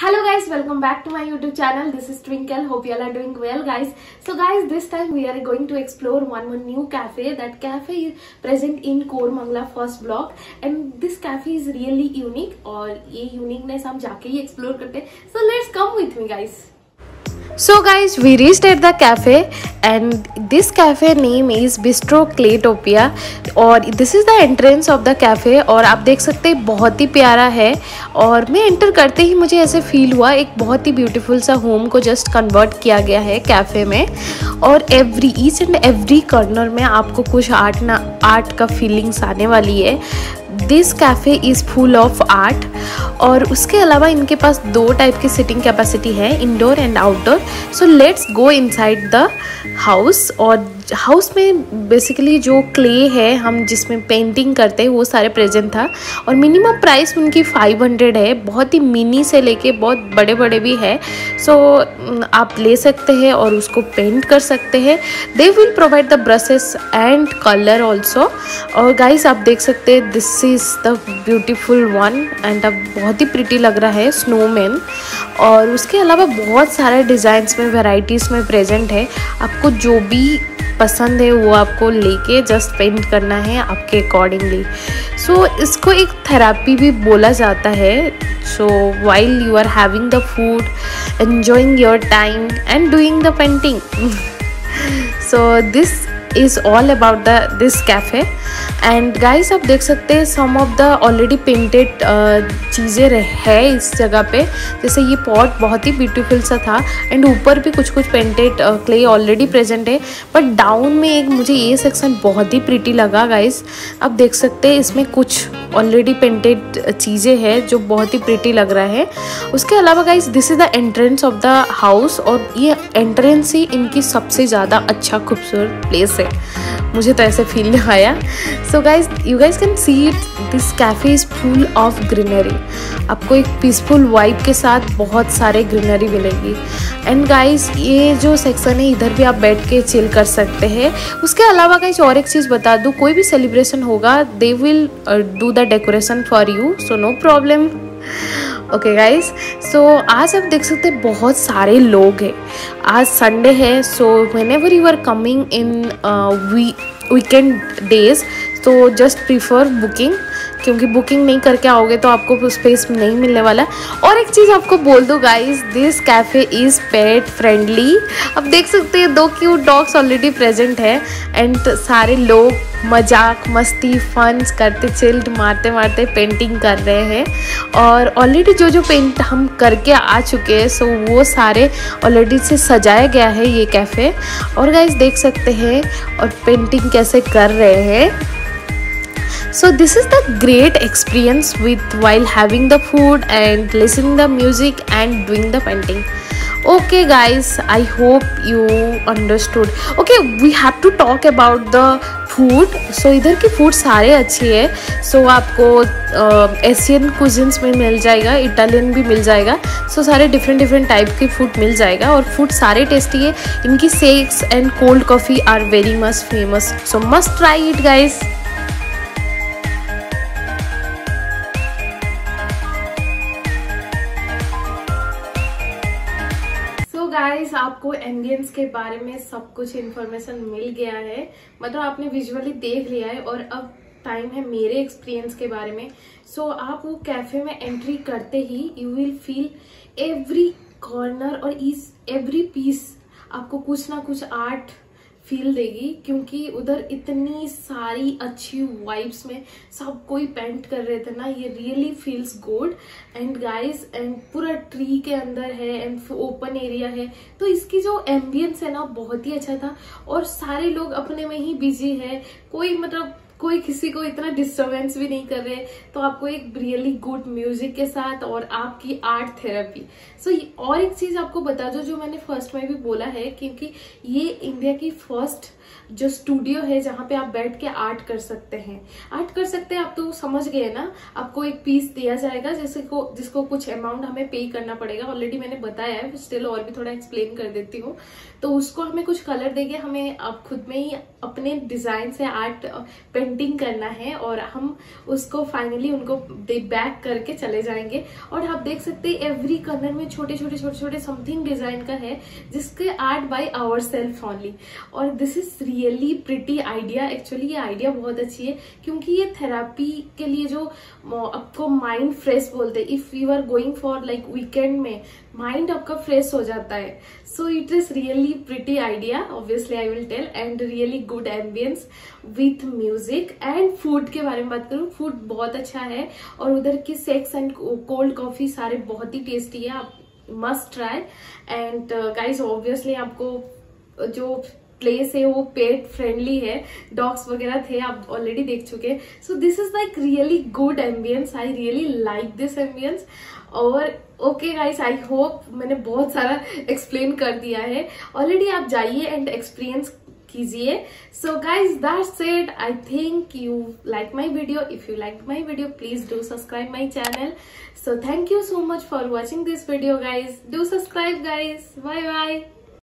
hello guys welcome back to my youtube channel. This is twinkle. Hope you all are doing well guys. So guys this time we are going to explore one more new cafe. That cafe is present in core mangla first block. And this cafe is really unique or a uniqueness hum jaake hi explore karte. So let's come with me guys. So guys, we reached at the cafe and this cafe name is Bistro Claytopia और this is the entrance of the cafe और आप देख सकते हैं बहुत ही प्यारा है और मैं एंटर करते ही मुझे ऐसे फील हुआ एक बहुत ही ब्यूटीफुल सा होम को जस्ट कन्वर्ट किया गया है कैफ़े में और every each and every corner में आपको कुछ आर्ट ना आर्ट का फीलिंग्स आने वाली है। This cafe is full of art और उसके अलावा इनके पास दो टाइप की सिटिंग कैपेसिटी है indoor and outdoor so let's go inside the house और हाउस में बेसिकली जो क्ले है हम जिसमें पेंटिंग करते हैं वो सारे प्रेजेंट था। और मिनिमम प्राइस उनकी 500 है। बहुत ही मिनी से लेके बहुत बड़े बड़े भी है। सो so, आप ले सकते हैं और उसको पेंट कर सकते हैं। They will provide the brushes and colour also और गाइस आप देख सकते हैं this is the beautiful one and अब बहुत ही प्रिटी लग रहा है स्नोमैन और उसके अलावा बहुत सारे डिज़ाइंस में वेराइटीज़ में प्रेजेंट है। आपको जो भी पसंद है वो आपको लेके जस्ट पेंट करना है आपके अकॉर्डिंगली सो so, इसको एक थेरापी भी बोला जाता है. So while you are having the food enjoying your time and doing the painting so this is all about the this cafe and guys आप देख सकते हैं some of the already painted चीज़ें है इस जगह पे। जैसे ये पॉट बहुत ही ब्यूटीफुल सा था। एंड ऊपर भी कुछ कुछ पेंटेड क्ले ऑलरेडी प्रेजेंट है। बट डाउन में एक मुझे ये सेक्शन बहुत ही प्रिटी लगा गाइस आप देख सकते हैं इसमें कुछ ऑलरेडी पेंटेड चीज़ें हैं जो बहुत ही प्रिटी लग रहा है। उसके अलावा guys this is the entrance of the house और ये एंट्रेंस ही इनकी सबसे ज़्यादा अच्छा खूबसूरत प्लेस है। मुझे तो ऐसे फील नहीं आया। So guys you guys can see it this cafe is full of greenery आपको एक पीसफुल वाइब के साथ बहुत सारे ग्रीनरी मिलेगी। एंड गाइज़ ये जो सेक्शन है, इधर भी आप बैठ के चिल कर सकते हैं। उसके अलावा गाइज़ और एक चीज़ बता दूँ, कोई भी सेलिब्रेशन होगा they will do the decoration for you so no problem okay guys so आज आप देख सकते बहुत सारे लोग हैं। आज संडे है so whenever you are coming in we weekend days तो जस्ट प्रीफर बुकिंग क्योंकि बुकिंग नहीं करके आओगे तो आपको स्पेस नहीं मिलने वाला। और एक चीज़ आपको बोल दो guys this cafe is pet friendly अब देख सकते हैं, दो क्यूट डॉग्स ऑलरेडी प्रेजेंट है एंड सारे लोग मज़ाक, मस्ती फंस करते चिल्ड मारते मारते पेंटिंग कर रहे हैं। और ऑलरेडी जो जो पेंट हम करके आ चुके हैं सो वो सारे ऑलरेडी से सजाया गया है ये कैफ़े और गाइस देख सकते हैं, और पेंटिंग कैसे कर रहे हैं। So this is the great experience with while having the food and listening the music and doing the painting okay guys i hope you understood okay we have to talk about the food so so, इधर की food सारे अच्छी है so so, आपको Asian cuisines में मिल जाएगा Italian भी मिल जाएगा सो so, सारे डिफरेंट डिफरेंट टाइप की फ़ूड मिल जाएगा और फ़ूड सारे टेस्टी है इनकी shakes and cold coffee are very much famous so must try it guys guys आपको एम्बियंस के बारे में सब कुछ इन्फॉर्मेशन मिल गया है। मतलब आपने विजुअली देख लिया है और अब टाइम है मेरे एक्सपीरियंस के बारे में। सो so, आप वो कैफ़े में एंट्री करते ही you will feel every corner और इस एवरी पीस आपको कुछ ना कुछ आर्ट फील देगी क्योंकि उधर इतनी सारी अच्छी वाइब्स में सब कोई पेंट कर रहे थे ना, ये really feels good and guys and पूरा ट्री के अंदर है एंड ओपन एरिया है। तो इसकी जो एम्बियंस है ना, बहुत ही अच्छा था। और सारे लोग अपने में ही बिज़ी है। कोई मतलब कोई किसी को इतना डिस्टर्बेंस भी नहीं कर रहे तो आपको एक रियली गुड म्यूज़िक के साथ और आपकी आर्ट थेरेपी सो so, और एक चीज़ आपको बता दो जो मैंने फ़र्स्ट में भी बोला है क्योंकि ये इंडिया की फ़र्स्ट जो स्टूडियो है जहाँ पे आप बैठ के आर्ट कर सकते हैं. आर्ट कर सकते हैं आप तो समझ गए ना? आपको एक पीस दिया जाएगा जैसे को जिसको कुछ अमाउंट हमें पे करना पड़ेगा. ऑलरेडी मैंने बताया है स्टिल और भी थोड़ा एक्सप्लेन कर देती हूँ. तो उसको हमें कुछ कलर देंगे हमें आप खुद में ही अपने डिज़ाइन से आर्ट पेंट पेंटिंग करना है और हम उसको फाइनली उनको बैक करके चले जाएँगे। और आप देख सकते हैं एवरी कलर में छोटे छोटे छोटे छोटे समथिंग डिज़ाइन का है, जिसके art by our self only और this is really pretty idea actually ये आइडिया बहुत अच्छी है, क्योंकि ये थेरापी के लिए जो आपको माइंड फ्रेश बोलते if you are going for like weekend में माइंड आपका फ्रेश हो जाता है. So it is really pretty idea obviously I will tell and really good ambience with music and food के बारे में बात करूँ. फ़ूड बहुत अच्छा है. और उधर की सेक्स एंड कोल्ड कॉफ़ी सारे बहुत ही टेस्टी है. आप must try and guys obviously आपको जो प्लेस है, वो पेट फ्रेंडली है डॉग्स वगैरह थे, आप ऑलरेडी देख चुके so this is like really good ambience I really like this ambience और ओके गाइस आई होप मैंने बहुत सारा एक्सप्लेन कर दिया है। ऑलरेडी आप जाइए एंड एक्सपीरियंस कीजिए। So guys that's it I think you like my video if you like my video please do subscribe my channel so thank you so much for watching this video guys do subscribe guys bye bye